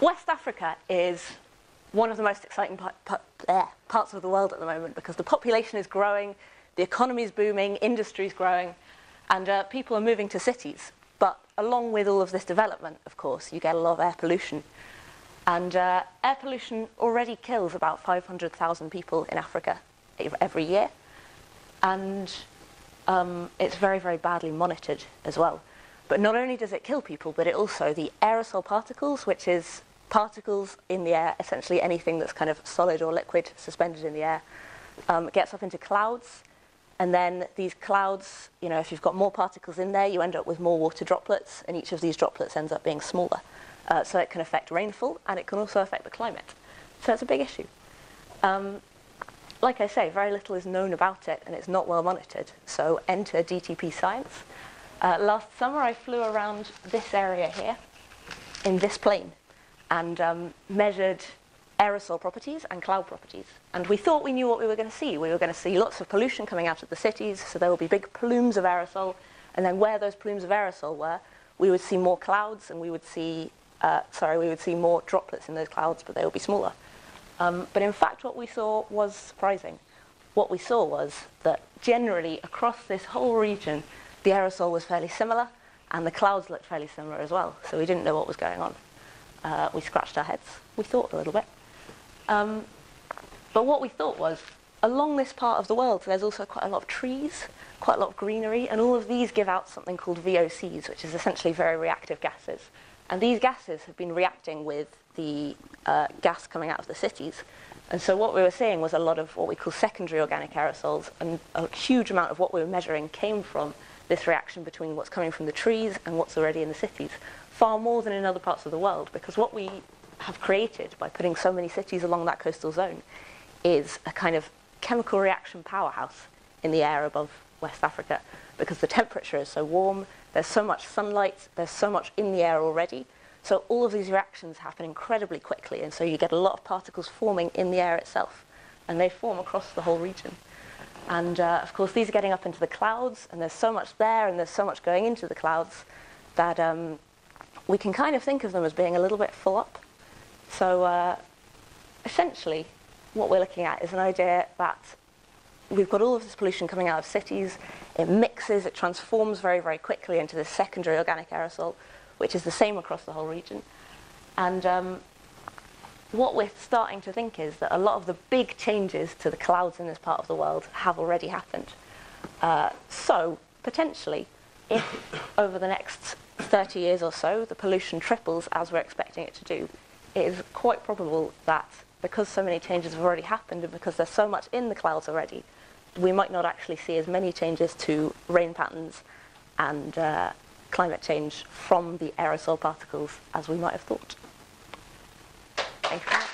West Africa is one of the most exciting parts of the world at the moment because the population is growing, the economy is booming, industry is growing, and uh, people are moving to cities. But along with all of this development, of course, you get a lot of air pollution. And uh, air pollution already kills about 500,000 people in Africa every year. And um, it's very, very badly monitored as well. But not only does it kill people, but it also, the aerosol particles, which is particles in the air, essentially anything that's kind of solid or liquid suspended in the air, um, gets up into clouds. And then these clouds, you know, if you've got more particles in there, you end up with more water droplets, and each of these droplets ends up being smaller. Uh, so it can affect rainfall, and it can also affect the climate. So it's a big issue. Um, like I say, very little is known about it, and it's not well monitored. So enter DTP science. Uh, last summer, I flew around this area here in this plane and um, measured aerosol properties and cloud properties. And we thought we knew what we were going to see. We were going to see lots of pollution coming out of the cities, so there will be big plumes of aerosol. And then where those plumes of aerosol were, we would see more clouds and we would see, uh, sorry, we would see more droplets in those clouds, but they would be smaller. Um, but in fact, what we saw was surprising. What we saw was that generally across this whole region, the aerosol was fairly similar and the clouds looked fairly similar as well. So we didn't know what was going on. Uh, we scratched our heads. We thought a little bit. Um, but what we thought was, along this part of the world, there's also quite a lot of trees, quite a lot of greenery, and all of these give out something called VOCs, which is essentially very reactive gases. And these gases have been reacting with the uh, gas coming out of the cities. And so what we were seeing was a lot of what we call secondary organic aerosols, and a huge amount of what we were measuring came from this reaction between what's coming from the trees and what's already in the cities, far more than in other parts of the world, because what we have created by putting so many cities along that coastal zone is a kind of chemical reaction powerhouse in the air above West Africa, because the temperature is so warm, there's so much sunlight, there's so much in the air already, so all of these reactions happen incredibly quickly, and so you get a lot of particles forming in the air itself, and they form across the whole region. And uh, of course, these are getting up into the clouds, and there's so much there, and there's so much going into the clouds that um, we can kind of think of them as being a little bit full up. So uh, essentially, what we're looking at is an idea that we've got all of this pollution coming out of cities, it mixes, it transforms very, very quickly into this secondary organic aerosol, which is the same across the whole region. And um, what we're starting to think is that a lot of the big changes to the clouds in this part of the world have already happened. Uh, so, potentially, if over the next 30 years or so the pollution triples as we're expecting it to do, it is quite probable that because so many changes have already happened and because there's so much in the clouds already, we might not actually see as many changes to rain patterns and uh, climate change from the aerosol particles as we might have thought. Thank you.